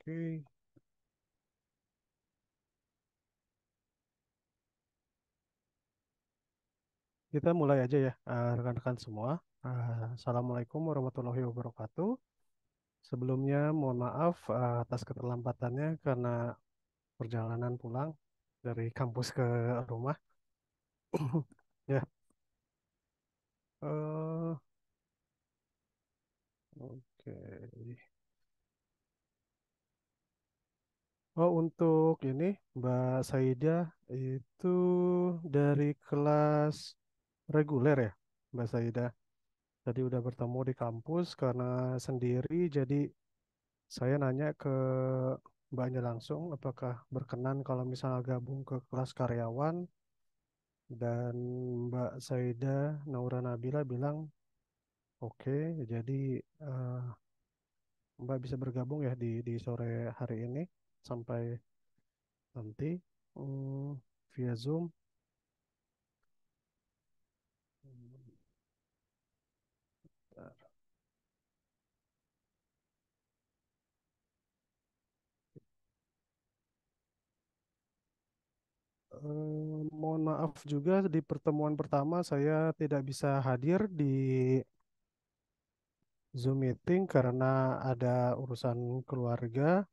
Oke, kita mulai aja ya, eh, rekan-rekan semua. Eh, Assalamualaikum warahmatullahi wabarakatuh. Sebelumnya mohon maaf eh, atas keterlambatannya karena perjalanan pulang dari kampus ke rumah. Ya, eh, oke. Oh, untuk ini Mbak Saida itu dari kelas reguler ya, Mbak Saida. Tadi udah bertemu di kampus karena sendiri, jadi saya nanya ke Mbaknya langsung, apakah berkenan kalau misalnya gabung ke kelas karyawan, dan Mbak Saida Naura Nabila bilang oke, jadi eh, Mbak bisa bergabung ya di di sore hari ini sampai nanti hmm, via Zoom. Eh, mohon maaf juga di pertemuan pertama saya tidak bisa hadir di Zoom meeting karena ada urusan keluarga.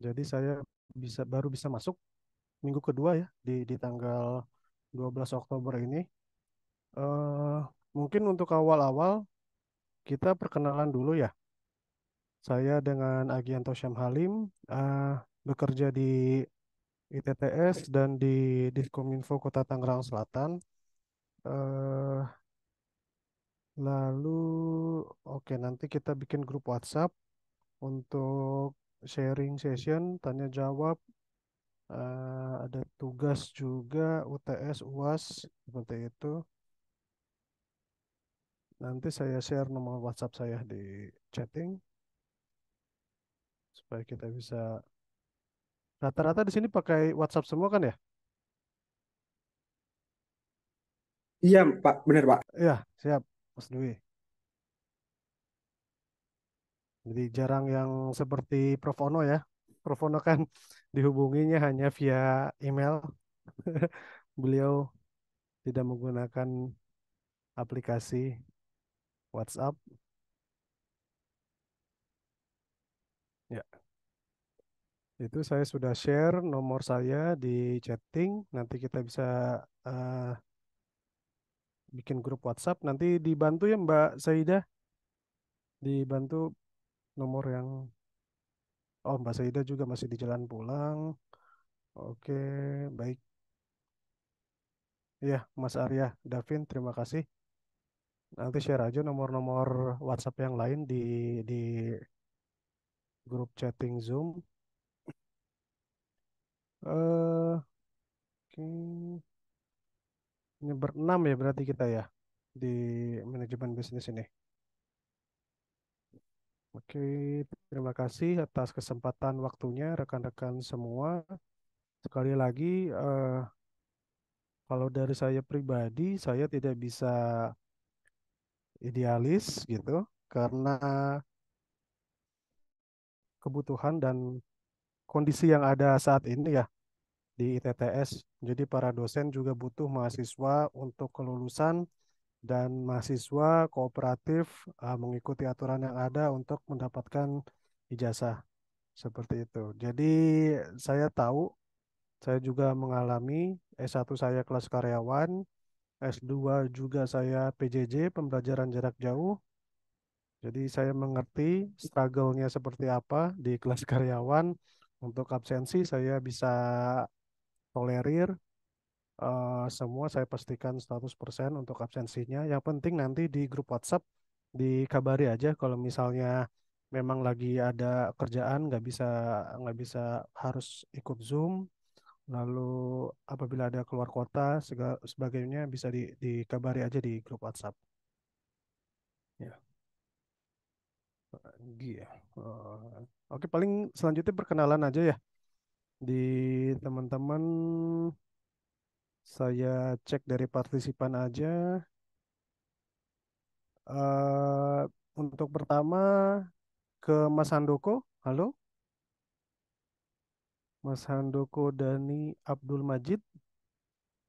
Jadi saya bisa baru bisa masuk minggu kedua ya di di tanggal 12 Oktober ini. Eh, mungkin untuk awal-awal kita perkenalan dulu ya. Saya dengan Agianto Syamhalim eh, bekerja di ITTS dan di Diskominfo Kota Tangerang Selatan. Eh, lalu, oke nanti kita bikin grup WhatsApp untuk sharing session, tanya jawab. Eh, ada tugas juga UTS, UAS seperti itu. Nanti saya share nomor WhatsApp saya di chatting supaya kita bisa. Rata-rata di sini pakai WhatsApp semua kan ya? Iya, Pak, benar, Pak. Iya, siap, Mas Dwi. Jadi jarang yang seperti Prof Ono ya. Prof Ono kan dihubunginya hanya via email. Beliau tidak menggunakan aplikasi WhatsApp. Ya. Itu saya sudah share nomor saya di chatting. Nanti kita bisa eh, bikin grup WhatsApp. Nanti dibantu ya Mbak Saida. Dibantu nomor yang Oh, Mbak Saida juga masih di jalan pulang. Oke, baik. Ya, Mas Arya, Davin, terima kasih. Nanti share aja nomor-nomor WhatsApp yang lain di di grup chatting Zoom. Eh, oke. Ini berenam ya berarti kita ya di manajemen bisnis ini. Oke, terima kasih atas kesempatan waktunya rekan-rekan semua. Sekali lagi, eh, kalau dari saya pribadi, saya tidak bisa idealis gitu, karena kebutuhan dan kondisi yang ada saat ini ya di ITTS. Jadi para dosen juga butuh mahasiswa untuk kelulusan dan mahasiswa kooperatif uh, mengikuti aturan yang ada untuk mendapatkan ijazah seperti itu. Jadi saya tahu, saya juga mengalami S1 saya kelas karyawan, S2 juga saya PJJ pembelajaran jarak jauh. Jadi saya mengerti struggle-nya seperti apa di kelas karyawan. Untuk absensi saya bisa tolerir uh, semua saya pastikan 100% untuk absensinya. Yang penting nanti di grup WhatsApp dikabari aja kalau misalnya memang lagi ada kerjaan nggak bisa nggak bisa harus ikut Zoom. Lalu apabila ada keluar kota segala sebagainya bisa di, dikabari aja di grup WhatsApp. Ya. Iya. Oke, paling selanjutnya perkenalan aja ya di teman-teman saya cek dari partisipan aja. Uh, untuk pertama ke Mas Handoko, halo. Mas Handoko Dani Abdul Majid,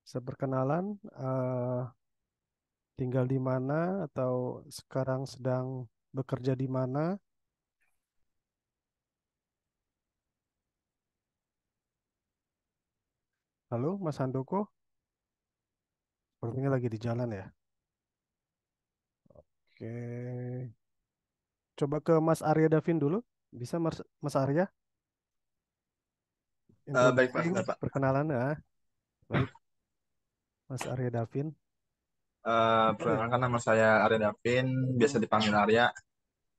seperkenalan, eh, tinggal di mana atau sekarang sedang bekerja di mana? Halo, Mas Handoko, sepertinya lagi di jalan ya. Oke, coba ke Mas Arya Davin dulu. Bisa Mas, Mas Arya? Eh, baik Pak, Pak. perkenalan ya. Baik, Mas Arya Davin. Eh, perkenalkan nama saya Arya Davin, biasa dipanggil Arya,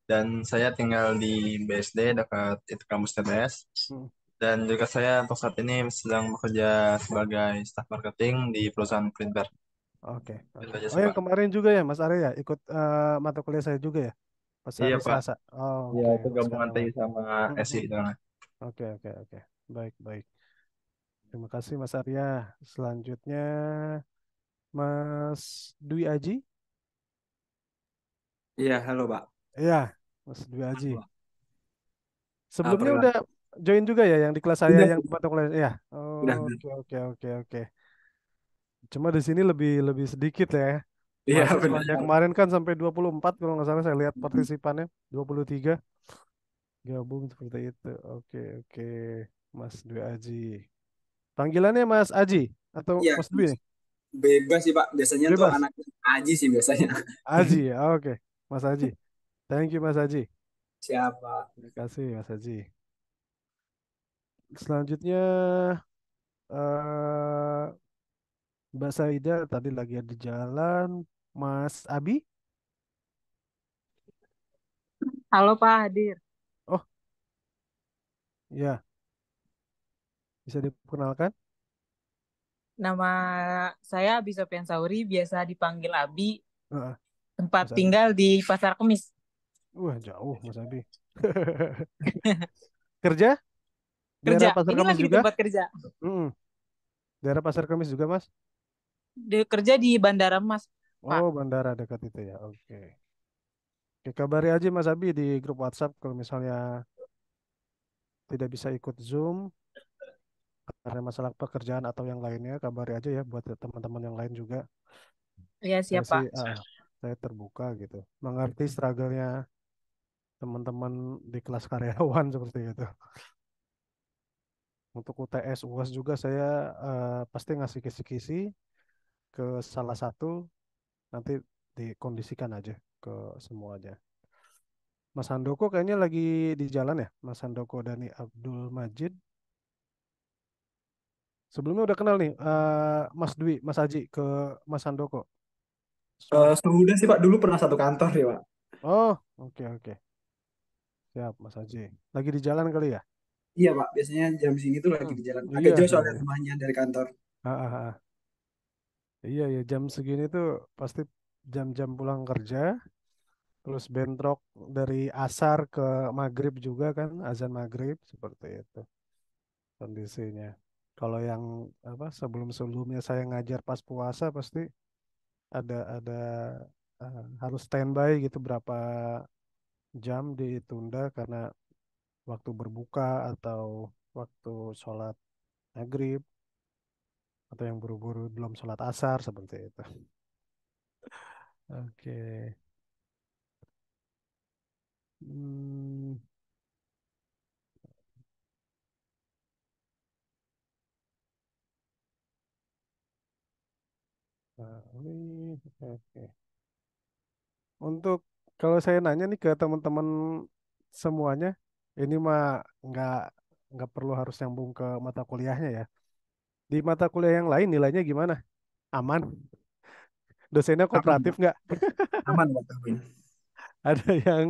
dan saya tinggal di BSD dekat itu kampus TBS. Hmm. Dan juga saya untuk saat ini sedang bekerja sebagai staf marketing di perusahaan Printbar. Oke, oke. Itu aja Oh yang Pak. kemarin juga ya Mas Arya ya, ikut eh, mata kuliah saya juga ya, pas Iya, hari Pak. Selasa. Oh, Iya, oke, itu Mas gabungan TI sama SI itu. Oke, oke, oke. Baik, baik. Terima kasih Mas Arya. Selanjutnya Mas Dwi Aji. Iya, halo Pak. Iya, Mas Dwi Aji. Halo. Ah, Sebelumnya pernah. udah join juga ya yang di kelas saya Udah, yang di mata kuliah. Iya. udah. Oh, oke, oke, oke, oke. Cuma di sini lebih lebih sedikit ya. Iya, benar. kemarin kan sampai 24 kalau nggak salah saya lihat partisipannya 23 gabung seperti itu. Oke, oke. Mas Dwi Aji. Panggilannya Mas Aji atau Iya, Mas Dwi bebas sih Pak. Biasanya tuh Bebas. anak Aji sih biasanya. Aji ya. Oke. Mas Aji. Thank you Mas Aji. Siapa? Terima kasih Mas Aji. Selanjutnya eh Mbak Saida tadi lagi di jalan. Mas Abi. Halo Pak Hadir. Oh, ya. Bisa diperkenalkan? Nama saya Abi Sofian Sauri, biasa dipanggil Abi. Heeh, Tempat Mas Abi. tinggal di Pasar Kemis. Wah, jauh Mas Abi. Kerja? Kerja. Daerah Pasar Ini Kamis lagi di juga? tempat kerja. Mm-mm. Daerah Pasar Kamis juga, Mas? Di, kerja di Bandara Mas, Pak. Oh, bandara dekat itu ya. Oke. Oke, kabari aja Mas Abi di grup WhatsApp kalau misalnya tidak bisa ikut Zoom karena masalah pekerjaan atau yang lainnya, kabari aja ya buat teman-teman yang lain juga. Iya, Saya siap Pak. sih, ah, saya terbuka gitu. Mengerti struggle-nya teman-teman di kelas karyawan seperti itu. Untuk UTS, UAS juga saya eh, pasti ngasih kisi-kisi ke salah satu, nanti dikondisikan aja ke semuanya. Mas Handoko kayaknya lagi di jalan ya, Mas Handoko Dani Abdul Majid. Sebelumnya udah kenal nih, eh, Mas Dwi, Mas Aji ke Mas Handoko. Eh, Sudah. sudah sih Pak. Dulu pernah satu kantor ya Pak. Oh, oke oke. Siap, Mas Aji. Lagi di jalan kali ya? Iya Pak. Biasanya jam sini tuh lagi Hmm, di jalan. Iya, Agak jauh iya, soalnya iya. rumahnya dari kantor. Ah, ah, ah. Iya, ya jam segini tuh pasti jam-jam pulang kerja, terus bentrok dari asar ke maghrib juga kan, azan maghrib seperti itu kondisinya. Kalau yang apa sebelum-sebelumnya saya ngajar pas puasa pasti ada ada eh, harus standby gitu berapa jam ditunda karena waktu berbuka atau waktu sholat maghrib atau yang buru-buru belum sholat asar seperti itu. Oke. Hmm, nah, oke. Untuk kalau saya nanya nih ke teman-teman semuanya, ini mah nggak nggak perlu harus nyambung ke mata kuliahnya ya. Di mata kuliah yang lain nilainya gimana? Aman? Dosennya kooperatif nggak? Aman Pak. Aman. Ada yang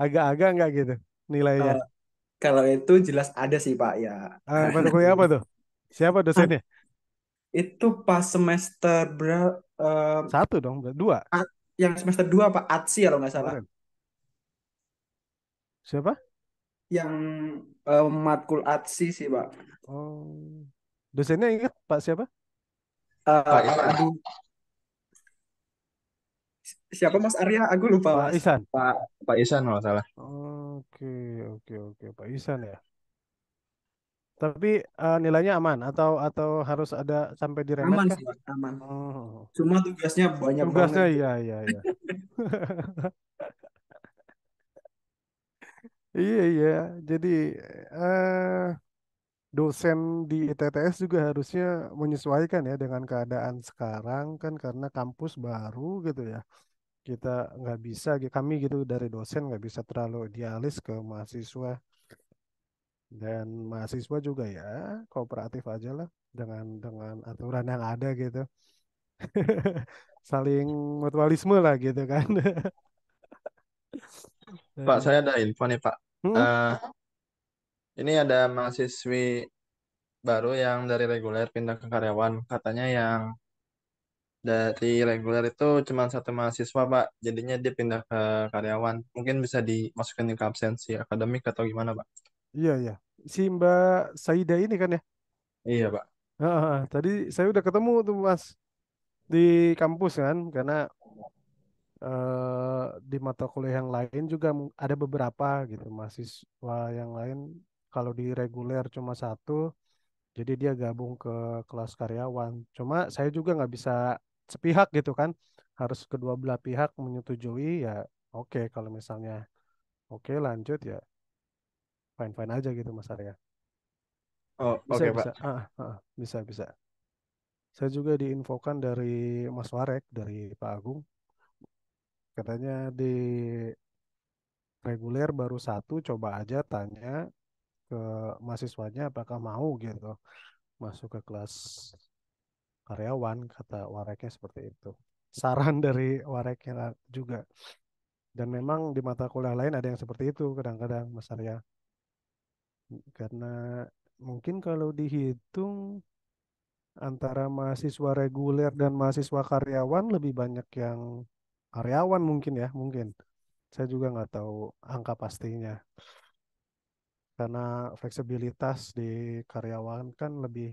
agak-agak nggak gitu nilainya? Eh, kalau itu jelas ada sih Pak ya. Ah, mata kuliah apa tuh? Siapa dosennya? Itu pas semester berapa? Satu dong, dua yang semester 2 Pak Atsi kalau nggak salah. Siapa? Yang eh, matkul Atsi sih Pak. Oh, dosennya ingat Pak siapa? Eh, Pak Isan. aduh, siapa Mas Arya? Aku lupa Pak Mas. Isan. Pak Pak Isan kalau salah. Oke, oke, oke, Pak Isan ya. Tapi eh, nilainya aman atau atau harus ada sampai di remet Aman kah? sih, aman. Oh, Cuma tugasnya banyak tugasnya banget. iya iya iya. Iya iya. Jadi eh dosen di ITTS juga harusnya menyesuaikan ya dengan keadaan sekarang kan karena kampus baru gitu ya. Kita nggak bisa, kami gitu dari dosen nggak bisa terlalu idealis ke mahasiswa dan mahasiswa juga ya kooperatif aja lah dengan dengan aturan yang ada gitu. Saling mutualisme lah gitu kan. Pak, Eh, saya ada info nih, Pak. hmm, Eh, ini ada mahasiswi baru yang dari reguler pindah ke karyawan. Katanya yang dari reguler itu cuma satu mahasiswa, Pak. Jadinya dia pindah ke karyawan. Mungkin bisa dimasukin ke absensi akademik atau gimana, Pak? Iya iya. Si Mbak Saida ini kan ya. Iya, Pak. Ah, tadi saya udah ketemu tuh Mas di kampus kan karena eh, di mata kuliah yang lain juga ada beberapa gitu mahasiswa yang lain kalau di reguler cuma satu jadi dia gabung ke kelas karyawan. Cuma saya juga nggak bisa sepihak gitu kan. Harus kedua belah pihak menyetujui ya oke kalau misalnya oke lanjut ya fine fine aja gitu Mas Arya. Oh, bisa oke, Pak. bisa ah, ah, bisa bisa. Saya juga diinfokan dari Mas Warek dari Pak Agung. Katanya di reguler baru satu coba aja tanya ke mahasiswanya apakah mau gitu masuk ke kelas karyawan kata Wareknya seperti itu. Saran dari Wareknya juga. Dan memang di mata kuliah lain ada yang seperti itu kadang-kadang Mas Arya. Karena mungkin kalau dihitung antara mahasiswa reguler dan mahasiswa karyawan lebih banyak yang karyawan mungkin ya mungkin. Saya juga nggak tahu angka pastinya karena fleksibilitas di karyawan kan lebih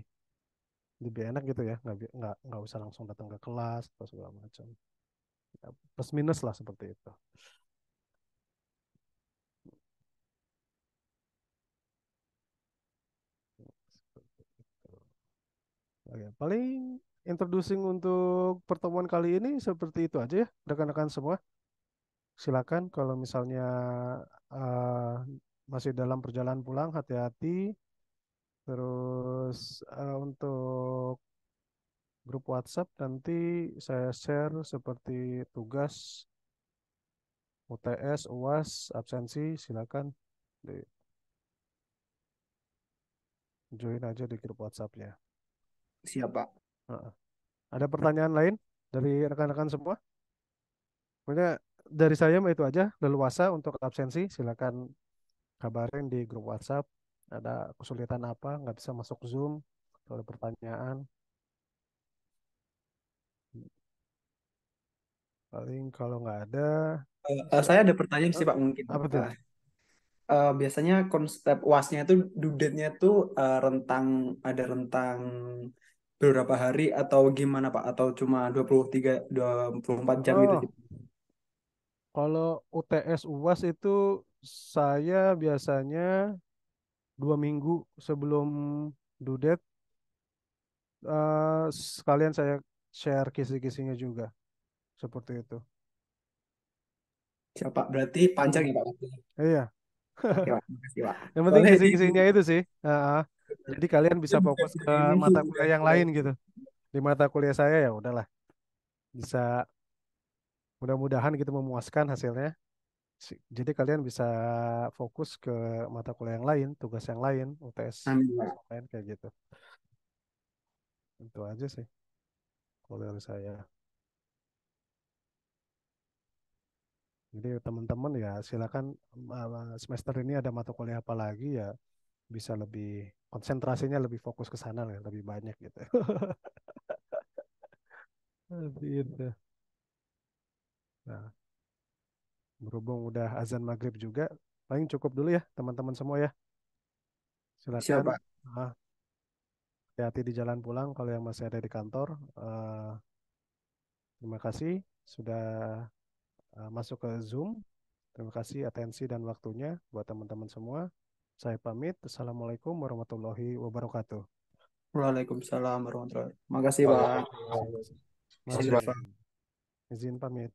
lebih enak gitu ya. Nggak nggak nggak usah langsung datang ke kelas atau segala macam. Ya, plus minus lah seperti itu. Oke, paling introducing untuk pertemuan kali ini seperti itu aja ya rekan-rekan semua. Silakan kalau misalnya eh, masih dalam perjalanan pulang hati-hati terus eh, untuk grup WhatsApp nanti saya share seperti tugas UTS, UAS, absensi, silakan di join aja di grup WhatsApp-nya. Siapa? Heeh. Ada pertanyaan lain dari rekan-rekan semua? Pokoknya dari saya itu aja, leluasa untuk absensi, silakan kabarin di grup WhatsApp. Ada kesulitan apa, nggak bisa masuk Zoom, atau ada pertanyaan. Paling kalau nggak ada, eh, saya ada pertanyaan sih Hah? Pak mungkin. apa tuh? Eh, biasanya konsep UASnya itu due date-nya tuh eh, rentang ada rentang beberapa hari atau gimana Pak? Atau cuma 23 24 jam gitu Oh, sih? kalau UTS UAS itu saya biasanya dua minggu sebelum due date eh, sekalian saya share kisi-kisinya juga seperti itu. Siapa? Berarti panjang ya Pak? Iya, Oke Pak, makasih Pak. yang penting kisi-kisinya itu sih. Heeh. Jadi kalian bisa bukan fokus ke mata kuliah yang lain gitu. Di mata kuliah saya ya udahlah, bisa mudah-mudahan gitu memuaskan hasilnya. Jadi kalian bisa fokus ke mata kuliah yang lain, tugas yang lain, UTS Amin yang lain kayak gitu. Itu aja sih kalau dari saya. Jadi teman-teman ya silakan semester ini ada mata kuliah apa lagi ya bisa lebih konsentrasinya lebih fokus ke sana lah, lebih banyak gitu. Seperti itu. Nah, berhubung udah azan maghrib juga, paling cukup dulu ya teman-teman semua ya. Siapa? Silakan ah, hati-hati di jalan pulang kalau yang masih ada di kantor. Eh, terima kasih sudah eh, masuk ke Zoom. Terima kasih atensi dan waktunya buat teman-teman semua. Saya pamit. Assalamualaikum warahmatullahi wabarakatuh. Waalaikumsalam warahmatullahi wabarakatuh. Makasih, Pak. izin pamit.